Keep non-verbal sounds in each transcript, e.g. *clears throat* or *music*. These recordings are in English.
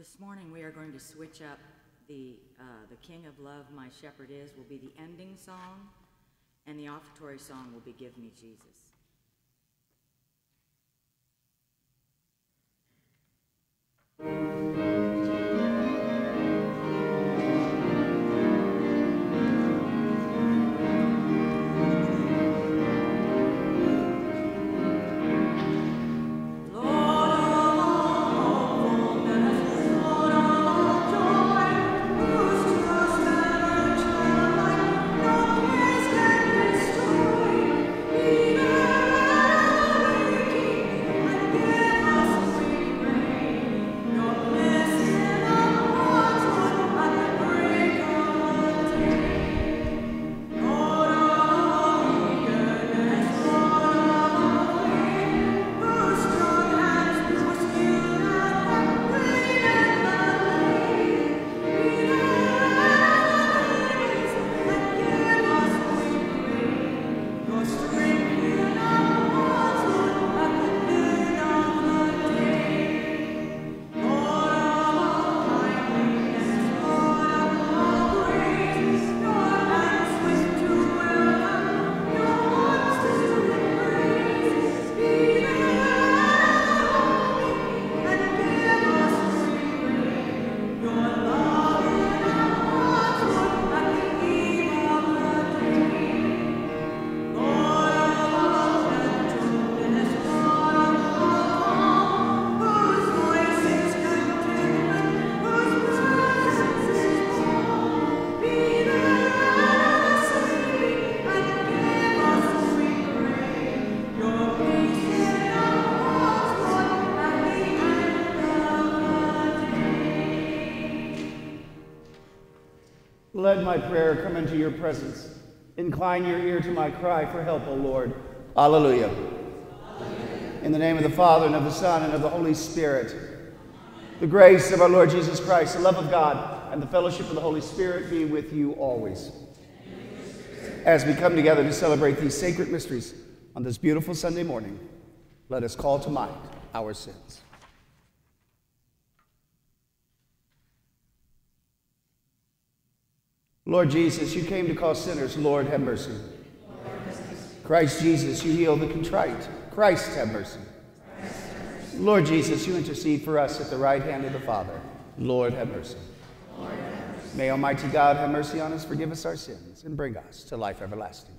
This morning, we are going to switch up the, uh, the King of Love, My Shepherd Is will be the ending song, and the offertory song will be Give Me Jesus. Let my prayer come into your presence. Incline your ear to my cry for help, O Lord. Alleluia. Alleluia. In the name of the Father, and of the Son, and of the Holy Spirit. The grace of our Lord Jesus Christ, the love of God, and the fellowship of the Holy Spirit be with you always. As we come together to celebrate these sacred mysteries on this beautiful Sunday morning, let us call to mind our sins. Lord Jesus, you came to call sinners. Lord, have mercy. Christ Jesus, you heal the contrite. Christ, have mercy. Lord Jesus, you intercede for us at the right hand of the Father. Lord, have mercy. May Almighty God have mercy on us, forgive us our sins, and bring us to life everlasting.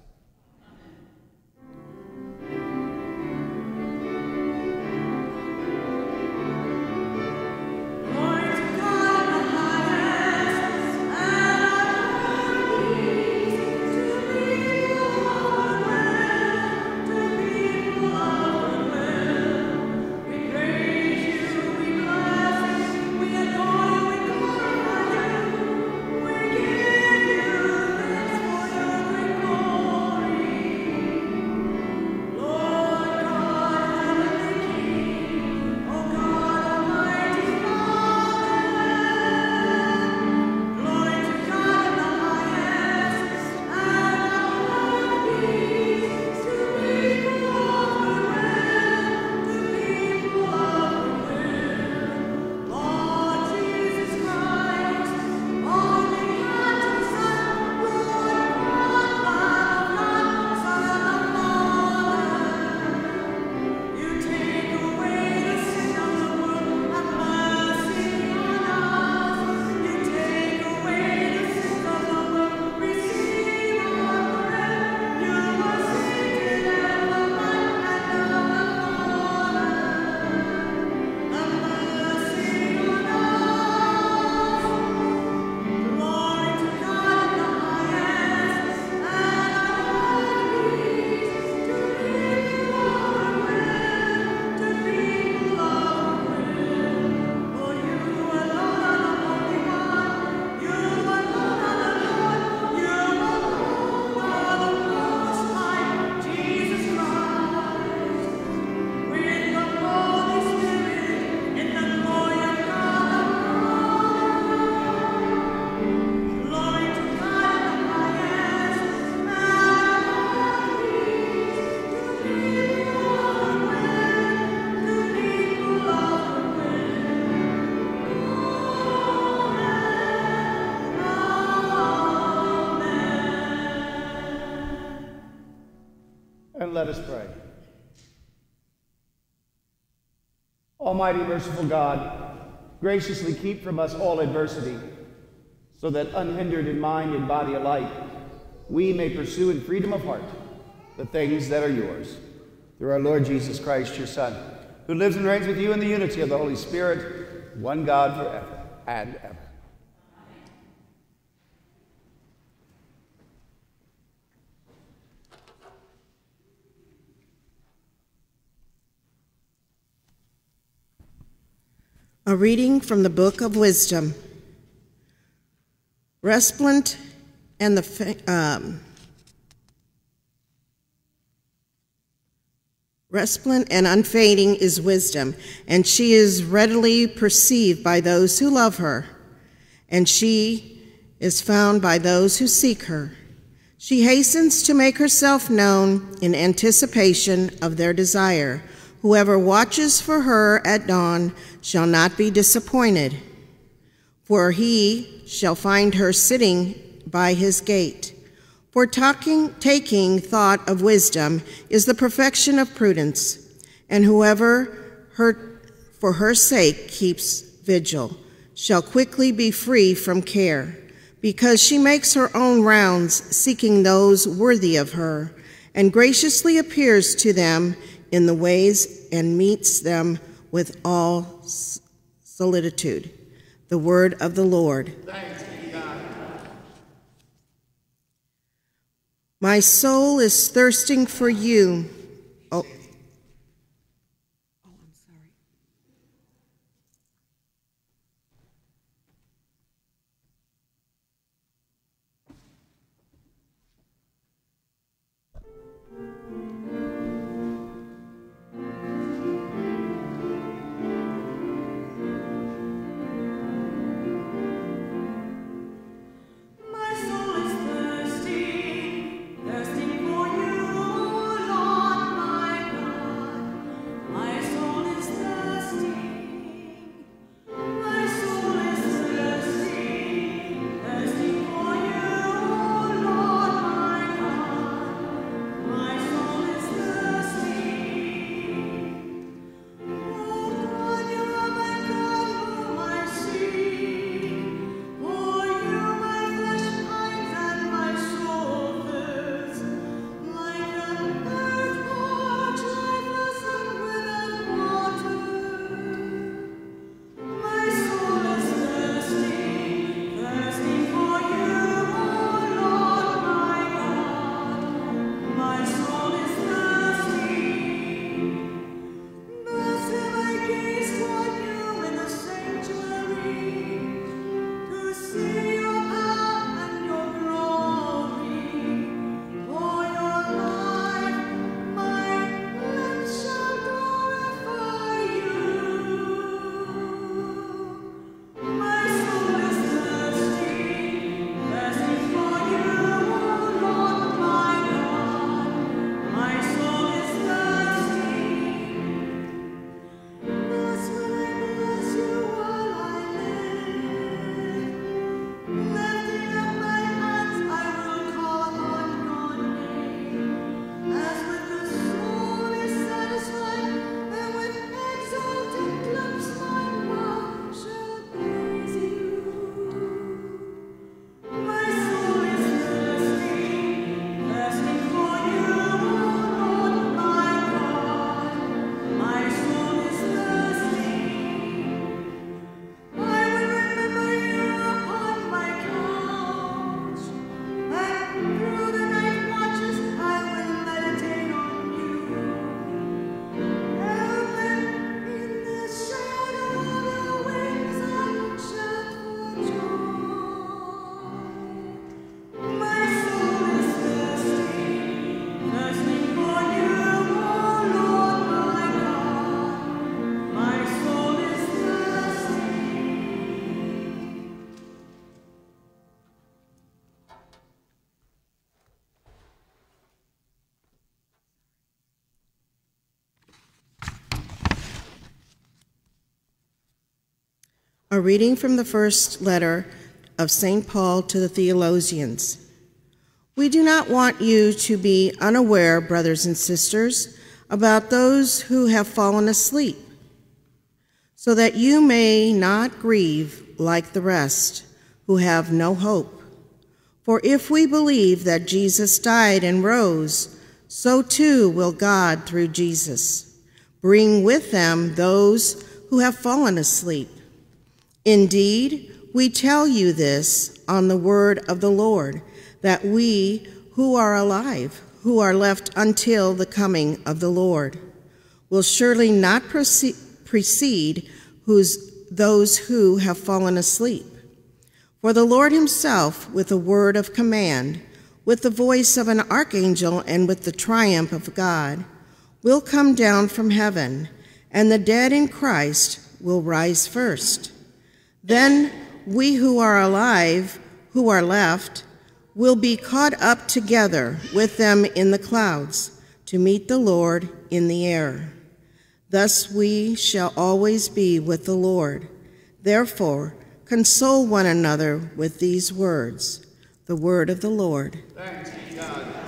Let us pray. Almighty, merciful God, graciously keep from us all adversity, so that unhindered in mind and body alike, we may pursue in freedom of heart the things that are yours. Through our Lord Jesus Christ, your Son, who lives and reigns with you in the unity of the Holy Spirit, one God forever and ever. A reading from the Book of Wisdom. Resplendent and the um, resplendent and unfading is wisdom, and she is readily perceived by those who love her, and she is found by those who seek her. She hastens to make herself known in anticipation of their desire. Whoever watches for her at dawn shall not be disappointed, for he shall find her sitting by his gate. For talking, taking thought of wisdom is the perfection of prudence, and whoever her, for her sake keeps vigil shall quickly be free from care, because she makes her own rounds, seeking those worthy of her, and graciously appears to them in the ways and meets them with all solitude. The word of the Lord. My soul is thirsting for you. Oh. Reading from the first letter of St. Paul to the Thessalonians. We do not want you to be unaware, brothers and sisters, about those who have fallen asleep, so that you may not grieve like the rest who have no hope. For if we believe that Jesus died and rose, so too will God through Jesus bring with them those who have fallen asleep. Indeed, we tell you this on the word of the Lord, that we who are alive, who are left until the coming of the Lord, will surely not precede those who have fallen asleep. For the Lord himself, with a word of command, with the voice of an archangel, and with the triumph of God, will come down from heaven, and the dead in Christ will rise first. Then we who are alive, who are left, will be caught up together with them in the clouds to meet the Lord in the air. Thus we shall always be with the Lord. Therefore, Console one another with these words. The word of the Lord. Thanks. The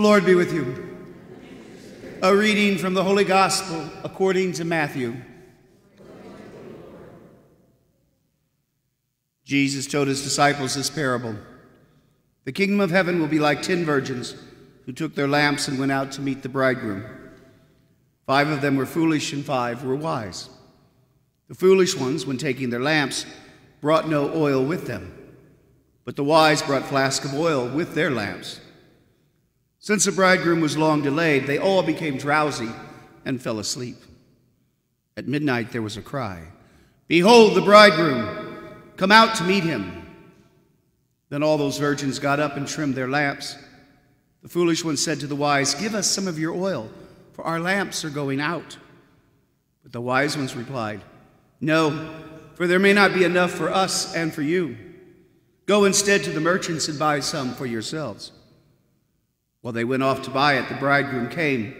Lord be with you. A reading from the Holy Gospel according to Matthew. Jesus told his disciples this parable The kingdom of heaven will be like ten virgins who took their lamps and went out to meet the bridegroom. Five of them were foolish, and five were wise. The foolish ones, when taking their lamps, brought no oil with them, but the wise brought flasks of oil with their lamps. Since the bridegroom was long delayed, they all became drowsy and fell asleep. At midnight there was a cry Behold, the bridegroom! Come out to meet him. Then all those virgins got up and trimmed their lamps. The foolish one said to the wise, Give us some of your oil, for our lamps are going out. But the wise ones replied, No, for there may not be enough for us and for you. Go instead to the merchants and buy some for yourselves. While they went off to buy it, the bridegroom came,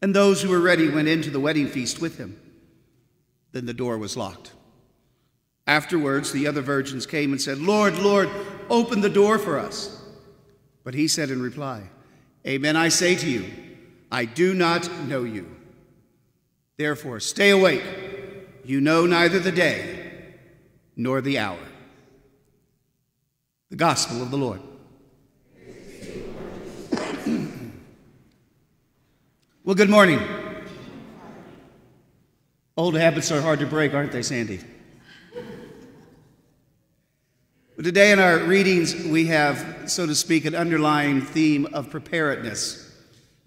and those who were ready went into the wedding feast with him. Then the door was locked. Afterwards, the other virgins came and said, Lord, Lord, open the door for us. But he said in reply, Amen, I say to you, I do not know you. Therefore, stay awake. You know neither the day nor the hour. The Gospel of the Lord. Well, good morning. Old habits are hard to break, aren't they, Sandy? But today in our readings, we have, so to speak, an underlying theme of preparedness.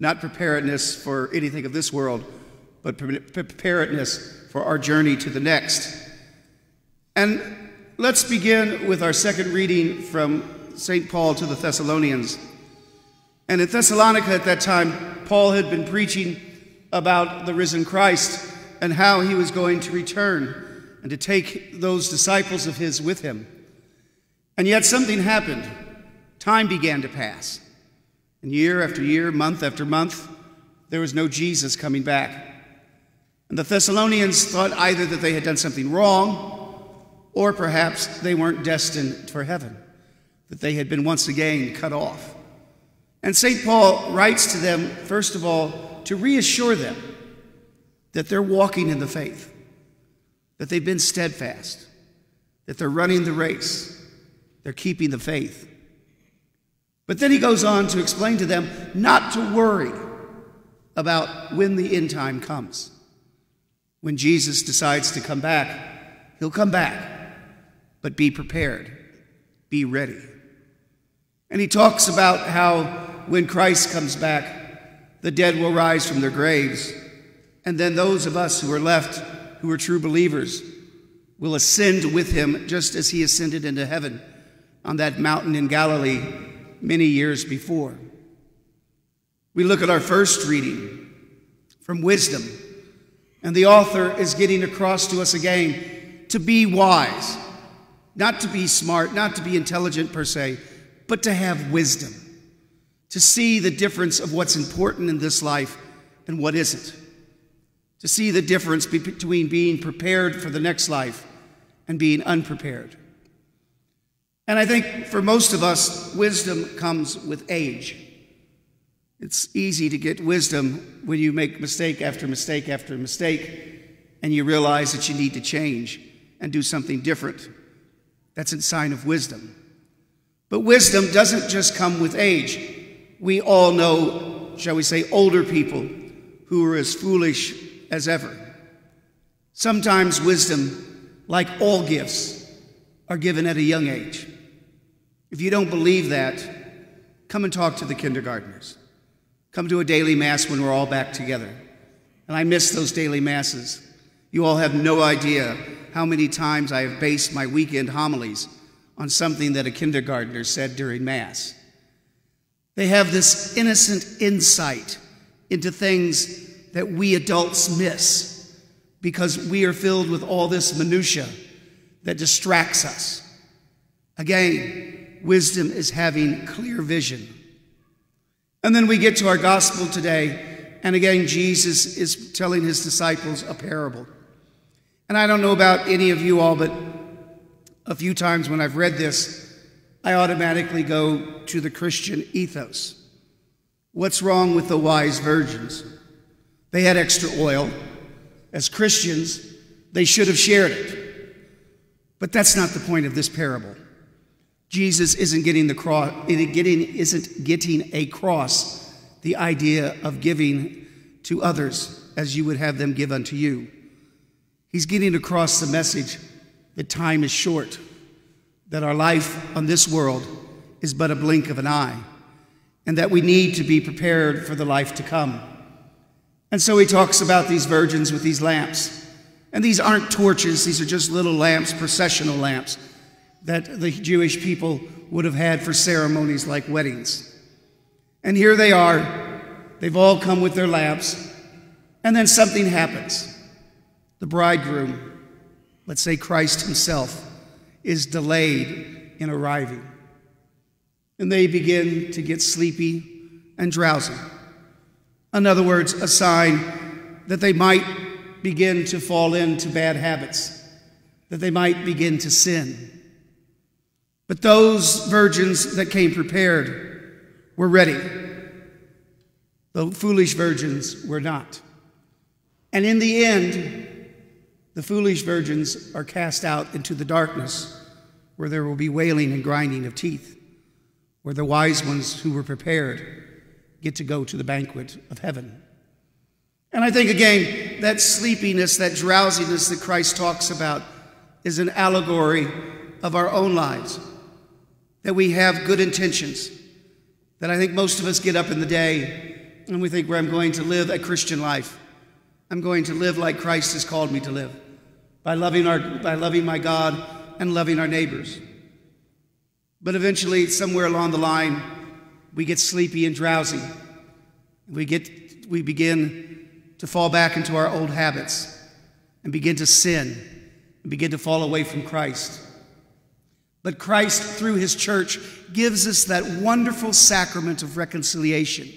Not preparedness for anything of this world, but preparedness for our journey to the next. And let's begin with our second reading from St. Paul to the Thessalonians. And in Thessalonica at that time, Paul had been preaching about the risen Christ and how he was going to return and to take those disciples of his with him. And yet something happened. Time began to pass. And year after year, month after month, there was no Jesus coming back. And the Thessalonians thought either that they had done something wrong, or perhaps they weren't destined for heaven, that they had been once again cut off. And St. Paul writes to them, first of all, to reassure them that they're walking in the faith, that they've been steadfast, that they're running the race, they're keeping the faith. But then he goes on to explain to them not to worry about when the end time comes. When Jesus decides to come back, he'll come back, but be prepared, be ready. And he talks about how when Christ comes back, the dead will rise from their graves, and then those of us who are left, who are true believers, will ascend with him just as he ascended into heaven on that mountain in Galilee many years before. We look at our first reading from Wisdom, and the author is getting across to us again to be wise, not to be smart, not to be intelligent per se, but to have wisdom, to see the difference of what's important in this life and what isn't, to see the difference between being prepared for the next life and being unprepared. And I think for most of us, wisdom comes with age. It's easy to get wisdom when you make mistake after mistake after mistake and you realize that you need to change and do something different. That's a sign of wisdom. But wisdom doesn't just come with age. We all know, shall we say, older people who are as foolish as ever. Sometimes wisdom, like all gifts, are given at a young age. If you don't believe that, come and talk to the kindergartners. Come to a daily mass when we're all back together. And I miss those daily masses. You all have no idea how many times I have based my weekend homilies on something that a kindergartner said during Mass. They have this innocent insight into things that we adults miss because we are filled with all this minutia that distracts us. Again, wisdom is having clear vision. And then we get to our gospel today, and again, Jesus is telling his disciples a parable. And I don't know about any of you all, but a few times when I've read this, I automatically go to the Christian ethos. What's wrong with the wise virgins? They had extra oil. As Christians, they should have shared it. But that's not the point of this parable. Jesus isn't getting the cross, getting, isn't getting across the idea of giving to others as you would have them give unto you. He's getting across the message that time is short, that our life on this world is but a blink of an eye, and that we need to be prepared for the life to come. And so he talks about these virgins with these lamps. And these aren't torches, these are just little lamps, processional lamps that the Jewish people would have had for ceremonies like weddings. And here they are. They've all come with their lamps. And then something happens. The bridegroom, let's say Christ himself, is delayed in arriving. And they begin to get sleepy and drowsy. In other words, a sign that they might begin to fall into bad habits, that they might begin to sin. But those virgins that came prepared were ready. The foolish virgins were not. And in the end, the foolish virgins are cast out into the darkness where there will be wailing and grinding of teeth, where the wise ones who were prepared get to go to the banquet of heaven. And I think, again, that sleepiness, that drowsiness that Christ talks about is an allegory of our own lives that we have good intentions. That I think most of us get up in the day and we think, well, I'm going to live a Christian life. I'm going to live like Christ has called me to live by loving, our, by loving my God and loving our neighbors. But eventually, somewhere along the line, we get sleepy and drowsy. We, get, we begin to fall back into our old habits. and begin to sin and begin to fall away from Christ. But Christ, through his church, gives us that wonderful sacrament of reconciliation,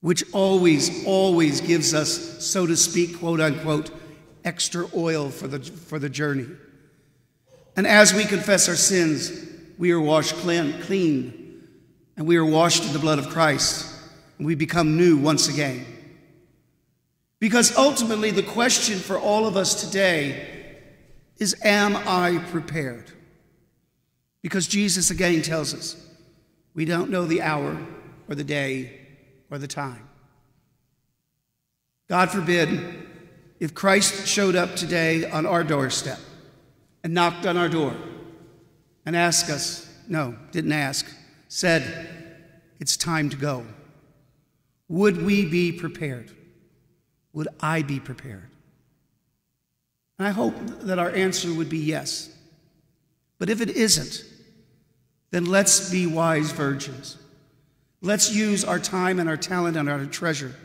which always, always gives us, so to speak, quote unquote, extra oil for the, for the journey. And as we confess our sins, we are washed clean, and we are washed in the blood of Christ, and we become new once again. Because ultimately, the question for all of us today is Am I prepared? Because Jesus again tells us we don't know the hour or the day or the time. God forbid if Christ showed up today on our doorstep and knocked on our door and asked us, no, didn't ask, said, it's time to go. Would we be prepared? Would I be prepared? And I hope that our answer would be yes. But if it isn't, then let's be wise virgins. Let's use our time and our talent and our treasure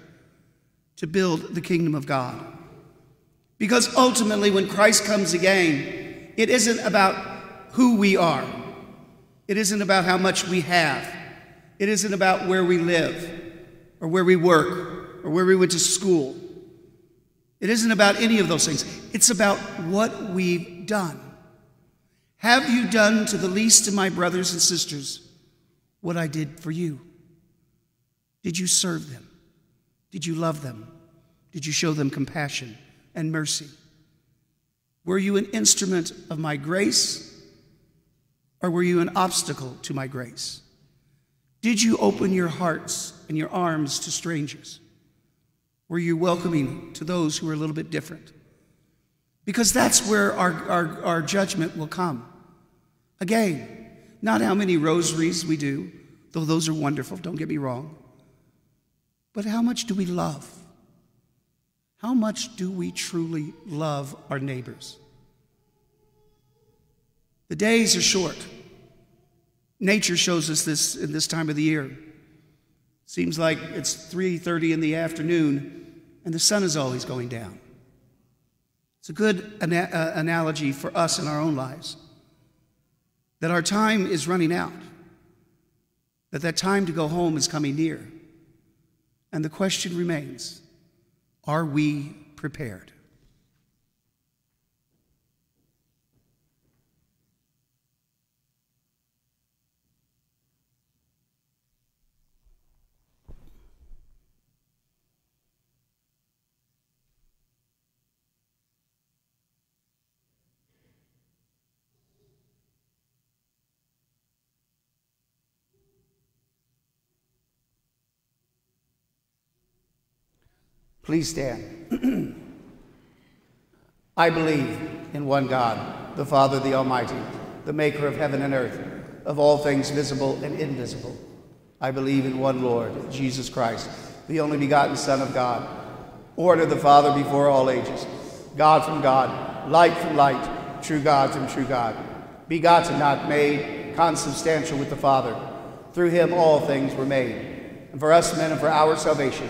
to build the kingdom of God. Because ultimately, when Christ comes again, it isn't about who we are, it isn't about how much we have, it isn't about where we live, or where we work, or where we went to school. It isn't about any of those things. It's about what we've done. Have you done to the least of my brothers and sisters what I did for you? Did you serve them? Did you love them? Did you show them compassion? and mercy? Were you an instrument of my grace or were you an obstacle to my grace? Did you open your hearts and your arms to strangers? Were you welcoming to those who are a little bit different? Because that's where our, our, our judgment will come. Again, not how many rosaries we do, though those are wonderful, don't get me wrong, but how much do we love? How much do we truly love our neighbors? The days are short. Nature shows us this in this time of the year. Seems like it's 3:30 in the afternoon and the sun is always going down. It's a good ana- uh, analogy for us in our own lives. That our time is running out. That that time to go home is coming near. And the question remains, are we prepared? Please stand. I believe in one God, the Father, the Almighty, the maker of heaven and earth, of all things visible and invisible. I believe in one Lord, Jesus Christ, the only begotten Son of God, of the Father before all ages, God from God, light from light, true God from true God, begotten, not made, consubstantial with the Father. Through him all things were made. And for us men and for our salvation,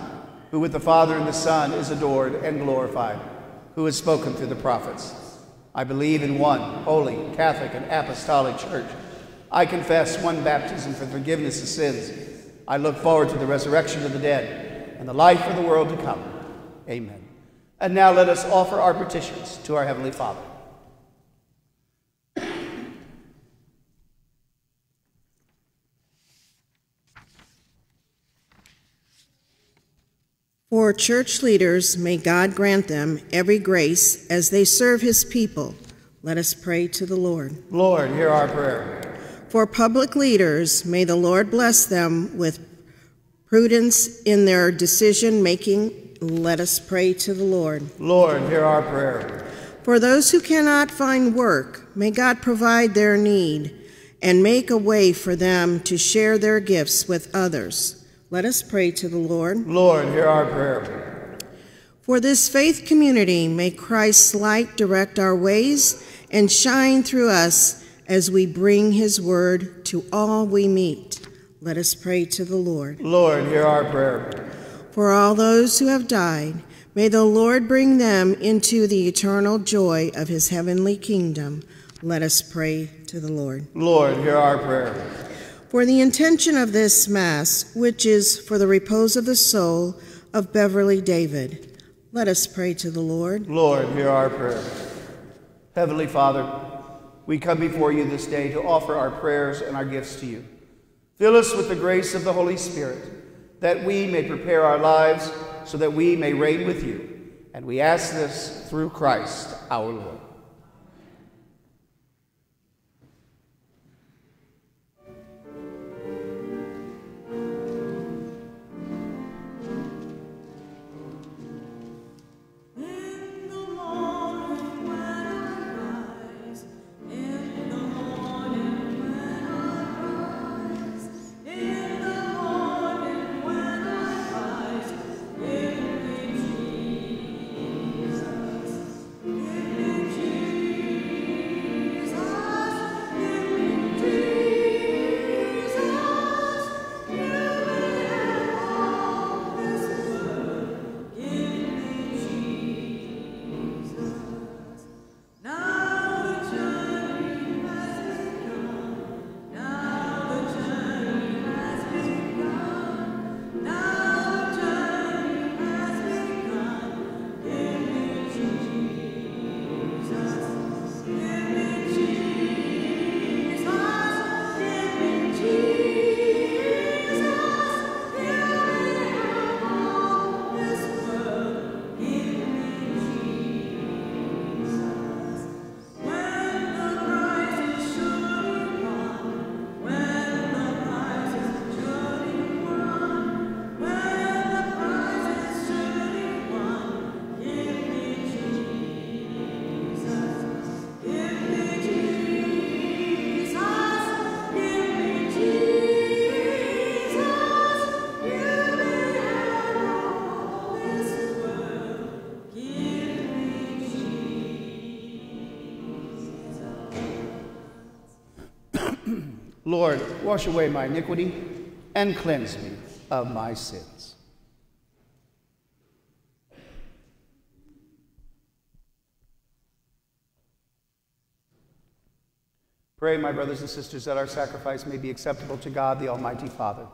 who with the Father and the Son is adored and glorified, who has spoken through the prophets. I believe in one holy, Catholic, and apostolic church. I confess one baptism for the forgiveness of sins. I look forward to the resurrection of the dead and the life of the world to come. Amen. And now let us offer our petitions to our Heavenly Father. For church leaders, may God grant them every grace as they serve his people. Let us pray to the Lord. Lord, hear our prayer. For public leaders, may the Lord bless them with prudence in their decision making Let us pray to the Lord. Lord, hear our prayer. For those who cannot find work, may God provide their need and make a way for them to share their gifts with others. Let us pray to the Lord. Lord, hear our prayer. For this faith community, may Christ's light direct our ways and shine through us as we bring his word to all we meet. Let us pray to the Lord. Lord, hear our prayer. For all those who have died, may the Lord bring them into the eternal joy of his heavenly kingdom. Let us pray to the Lord. Lord, hear our prayer. For the intention of this Mass, which is for the repose of the soul of Beverly David, let us pray to the Lord. Lord, hear our prayer. Heavenly Father, we come before you this day to offer our prayers and our gifts to you. Fill us with the grace of the Holy Spirit that we may prepare our lives so that we may reign with you. And we ask this through Christ our Lord. *clears throat* Lord, wash away my iniquity and cleanse me of my sins. Pray, my brothers and sisters, that our sacrifice may be acceptable to God, the Almighty Father.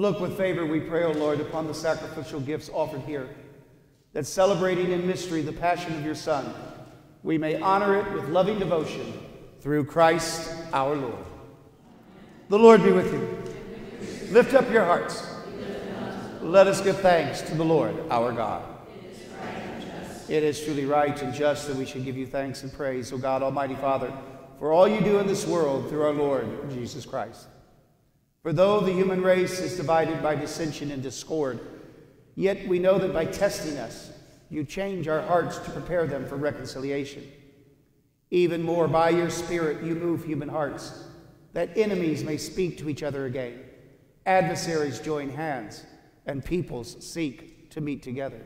Look with favor, we pray, O Lord, upon the sacrificial gifts offered here, that celebrating in mystery the passion of your Son, we may honor it with loving devotion through Christ our Lord. The Lord be with you. Lift up your hearts. Let us give thanks to the Lord our God. It is truly right and just that we should give you thanks and praise, O God, Almighty Father, for all you do in this world through our Lord Jesus Christ. For though the human race is divided by dissension and discord, yet we know that by testing us, you change our hearts to prepare them for reconciliation. Even more, by your Spirit, you move human hearts, that enemies may speak to each other again, adversaries join hands, and peoples seek to meet together.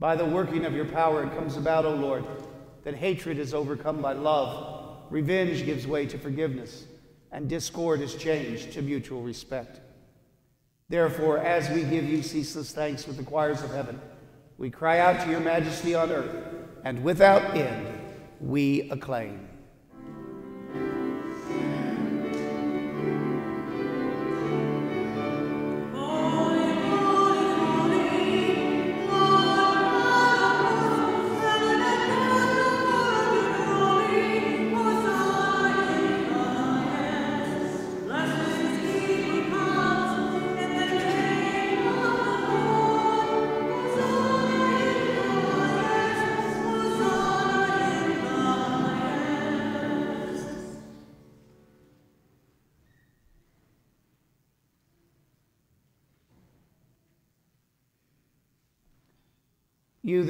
By the working of your power, it comes about, O Lord, that hatred is overcome by love, revenge gives way to forgiveness and discord is changed to mutual respect. Therefore, as we give you ceaseless thanks with the choirs of heaven, we cry out to your majesty on earth, and without end we acclaim.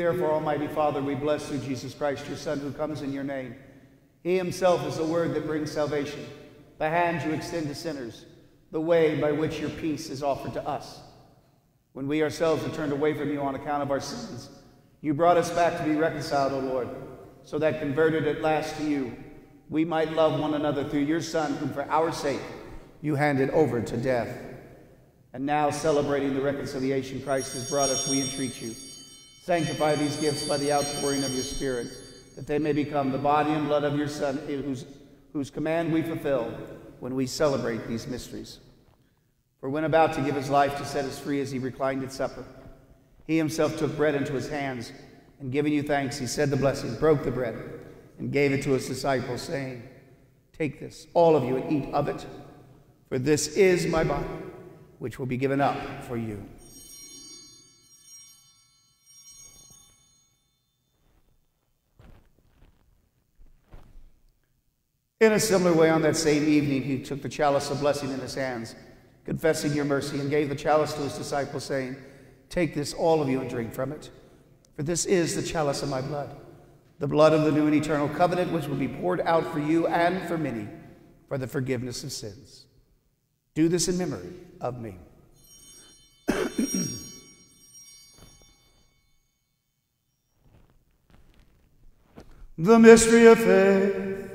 Therefore, Almighty Father, we bless through Jesus Christ, your Son, who comes in your name. He himself is the word that brings salvation, the hand you extend to sinners, the way by which your peace is offered to us. When we ourselves had turned away from you on account of our sins, you brought us back to be reconciled, O Lord, so that converted at last to you, we might love one another through your Son, whom for our sake you handed over to death. And now, celebrating the reconciliation Christ has brought us, we entreat you. Sanctify these gifts by the outpouring of your Spirit, that they may become the body and blood of your Son, eh, whose, whose command we fulfill when we celebrate these mysteries. For when about to give his life to set us free as he reclined at supper, he himself took bread into his hands, and giving you thanks, he said the blessing, broke the bread, and gave it to his disciples, saying, Take this, all of you, and eat of it, for this is my body, which will be given up for you. In a similar way, on that same evening, he took the chalice of blessing in his hands, confessing your mercy, and gave the chalice to his disciples, saying, Take this, all of you, and drink from it. For this is the chalice of my blood, the blood of the new and eternal covenant, which will be poured out for you and for many for the forgiveness of sins. Do this in memory of me. *clears throat* the mystery of faith.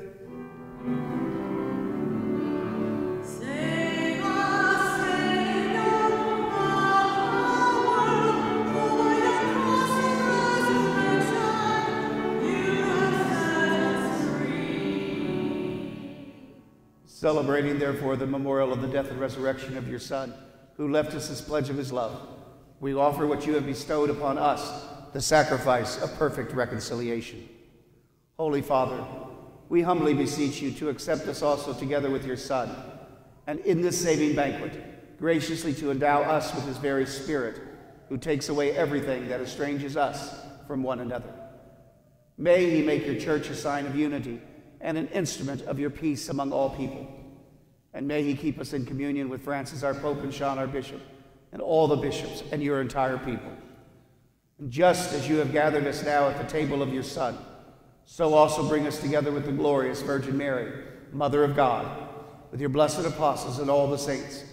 Celebrating, therefore, the memorial of the death and resurrection of your Son, who left us this pledge of his love, we offer what you have bestowed upon us, the sacrifice of perfect reconciliation. Holy Father, we humbly beseech you to accept us also together with your Son, and in this saving banquet, graciously to endow us with his very Spirit, who takes away everything that estranges us from one another. May he make your church a sign of unity and an instrument of your peace among all people. And may he keep us in communion with Francis, our Pope, and Shawn, our Bishop, and all the bishops and your entire people. And just as you have gathered us now at the table of your Son, so also bring us together with the glorious Virgin Mary, Mother of God, with your blessed apostles and all the saints,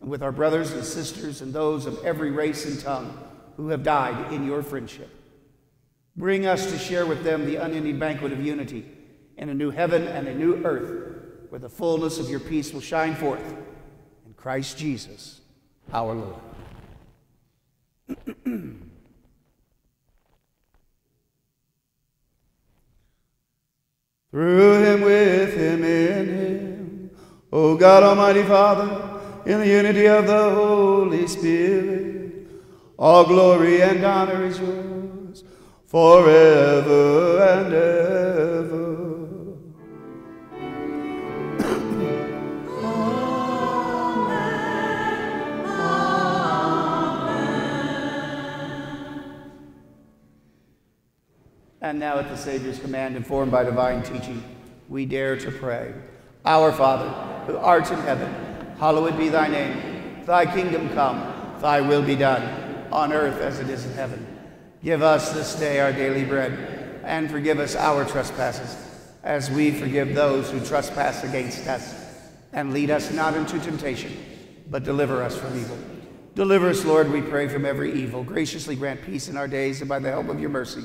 and with our brothers and sisters and those of every race and tongue who have died in your friendship. Bring us to share with them the unending banquet of unity in a new heaven and a new earth where the fullness of your peace will shine forth in Christ Jesus, our Lord. *clears throat* Through him, with him, in him, O God Almighty Father, in the unity of the Holy Spirit, all glory and honor is yours forever and ever. And now, at the Savior's command, informed by divine teaching, we dare to pray. Our Father, who art in heaven, hallowed be thy name. Thy kingdom come, thy will be done, on earth as it is in heaven. Give us this day our daily bread, and forgive us our trespasses, as we forgive those who trespass against us. And lead us not into temptation, but deliver us from evil. Deliver us, Lord, we pray, from every evil. Graciously grant peace in our days, and by the help of your mercy,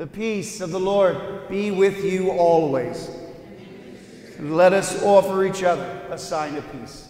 The peace of the Lord be with you always. And let us offer each other a sign of peace.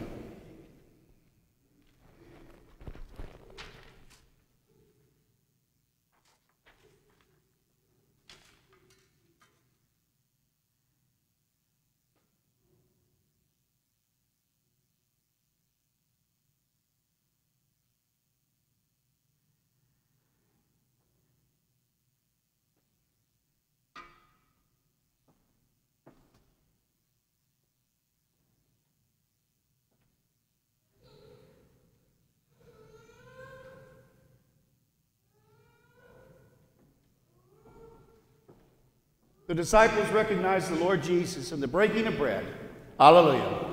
The disciples recognized the Lord Jesus in the breaking of bread. Hallelujah.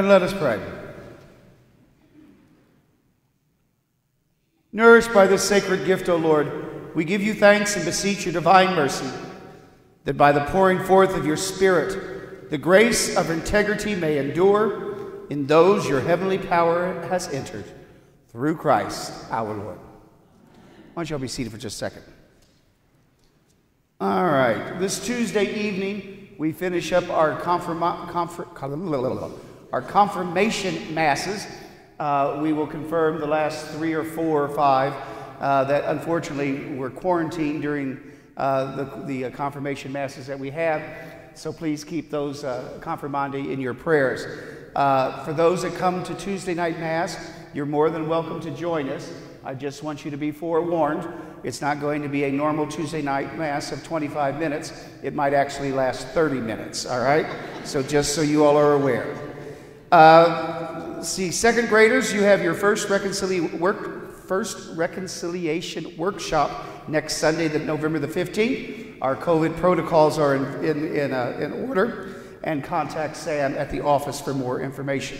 And let us pray. Nourished by this sacred gift, O Lord, we give you thanks and beseech your divine mercy that by the pouring forth of your Spirit, the grace of integrity may endure in those your heavenly power has entered through Christ our Lord. Why don't you all be seated for just a second? All right, this Tuesday evening, we finish up our, confirma- confir- our confirmation masses. Uh, we will confirm the last three or four or five uh, that unfortunately were quarantined during uh, the, the uh, confirmation masses that we have. So please keep those uh, confirmandi in your prayers. For those that come to Tuesday night Mass, you're more than welcome to join us. I just want you to be forewarned. It's not going to be a normal Tuesday night Mass of 25 minutes. It might actually last 30 minutes, all right? So just so you all are aware. Uh, see, second graders, you have your first, work, first reconciliation workshop next Sunday, the, November the 15th. Our COVID protocols are in, in, in, uh, in order, and contact Sam at the office for more information.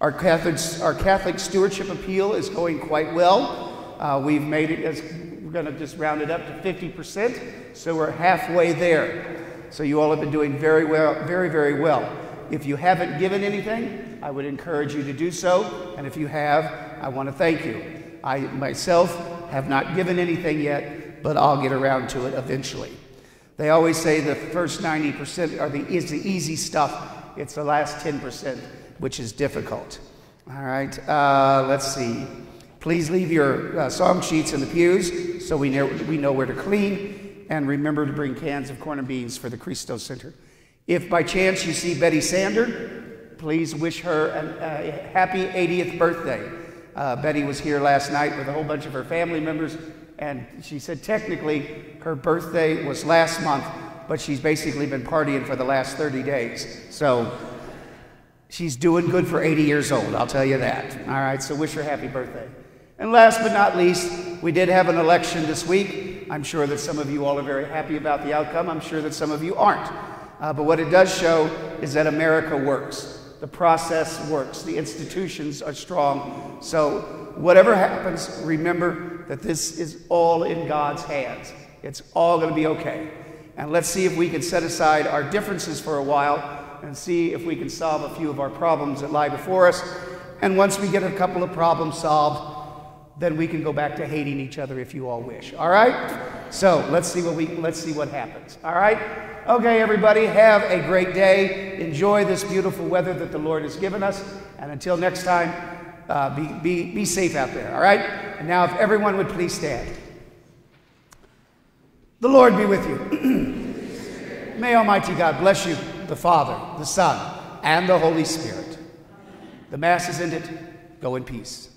Our Catholic, our Catholic stewardship appeal is going quite well. Uh, we've made it as we're going to just round it up to 50%, so we're halfway there. So you all have been doing very well, very, very well. If you haven't given anything, I would encourage you to do so. And if you have, I want to thank you. I myself have not given anything yet, but I'll get around to it eventually. They always say the first 90% are the, is the easy stuff. It's the last 10% which is difficult. All right, uh, let's see. Please leave your uh, song sheets in the pews so we know, we know where to clean. And remember to bring cans of corn and beans for the Cristo Center. If by chance you see Betty Sander, please wish her a, a happy 80th birthday. Uh, Betty was here last night with a whole bunch of her family members, and she said technically her birthday was last month, but she's basically been partying for the last 30 days. So she's doing good for 80 years old, I'll tell you that. All right, so wish her happy birthday. And last but not least, we did have an election this week. I'm sure that some of you all are very happy about the outcome. I'm sure that some of you aren't. Uh, but what it does show is that America works. The process works. The institutions are strong. So, whatever happens, remember that this is all in God's hands. It's all going to be okay. And let's see if we can set aside our differences for a while and see if we can solve a few of our problems that lie before us. And once we get a couple of problems solved, then we can go back to hating each other if you all wish. All right? So let's see what we let's see what happens. All right? Okay, everybody, have a great day. Enjoy this beautiful weather that the Lord has given us. And until next time, uh, be, be, be safe out there. All right? And now, if everyone would please stand. The Lord be with you. *clears throat* May Almighty God bless you, the Father, the Son, and the Holy Spirit. The Mass is ended. Go in peace.